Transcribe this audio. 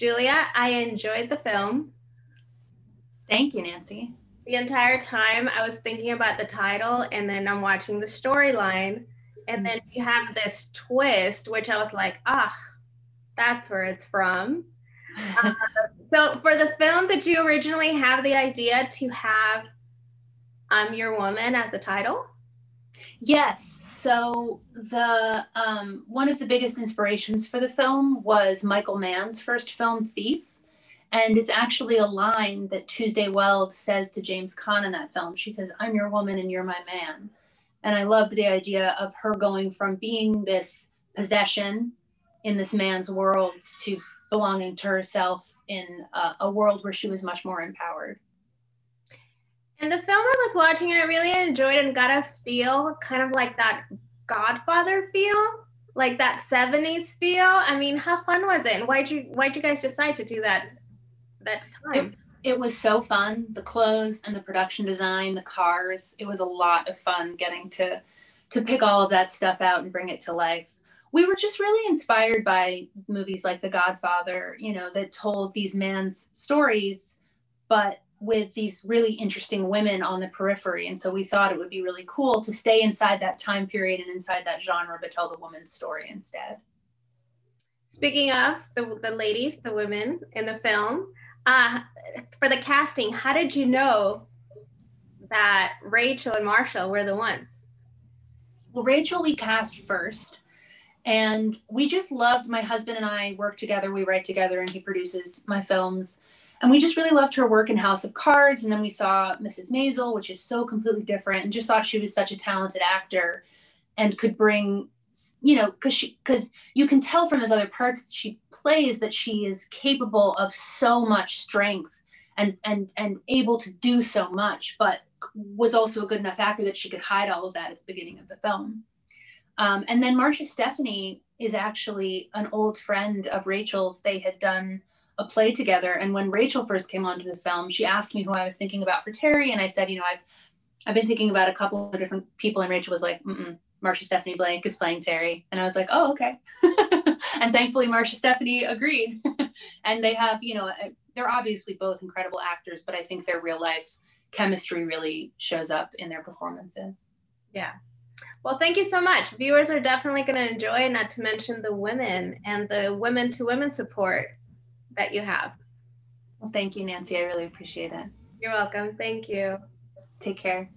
Julia, I enjoyed the film. Thank you, Nancy. The entire time I was thinking about the title and then I'm watching the storyline. And then you have this twist, which I was like, ah, that's where it's from. uh, so for the film, did you originally have the idea to have I'm Your Woman as the title? Yes. So the um, one of the biggest inspirations for the film was Michael Mann's first film, Thief, and it's actually a line that Tuesday Weld says to James Caan in that film. She says, "I'm your woman and you're my man," and I loved the idea of her going from being this possession in this man's world to belonging to herself in a, a world where she was much more empowered. And the film I was watching and I really enjoyed and got a feel kind of like that Godfather feel, like that 70s feel. I mean, how fun was it? And why'd you why'd you guys decide to do that that time? It, it was so fun. The clothes and the production design, the cars. It was a lot of fun getting to to pick all of that stuff out and bring it to life. We were just really inspired by movies like The Godfather, you know, that told these man's stories, but with these really interesting women on the periphery. And so we thought it would be really cool to stay inside that time period and inside that genre, but tell the woman's story instead. Speaking of the, the ladies, the women in the film, uh, for the casting, how did you know that Rachel and Marsha were the ones? Well, Rachel, we cast first. And we just loved my husband and I work together. We write together, and he produces my films and we just really loved her work in House of Cards. And then we saw Mrs. Maisel, which is so completely different, and just thought she was such a talented actor and could bring, you know, because she because you can tell from those other parts that she plays that she is capable of so much strength and and and able to do so much, but was also a good enough actor that she could hide all of that at the beginning of the film. Um, and then Marsha Stephanie is actually an old friend of Rachel's. They had done a play together. And when Rachel first came onto the film, she asked me who I was thinking about for Terry, and I said, you know, I've I've been thinking about a couple of different people, and Rachel was like, Mm-mm, Marsha Stephanie Blake is playing Terry, and I was like, oh okay. and thankfully, Marsha Stephanie agreed, and they have, you know, uh, they're obviously both incredible actors, but I think their real life chemistry really shows up in their performances. Yeah. Well, thank you so much. Viewers are definitely going to enjoy, not to mention the women and the women to women support that you have. Well, thank you, Nancy. I really appreciate it. You're welcome. Thank you. Take care.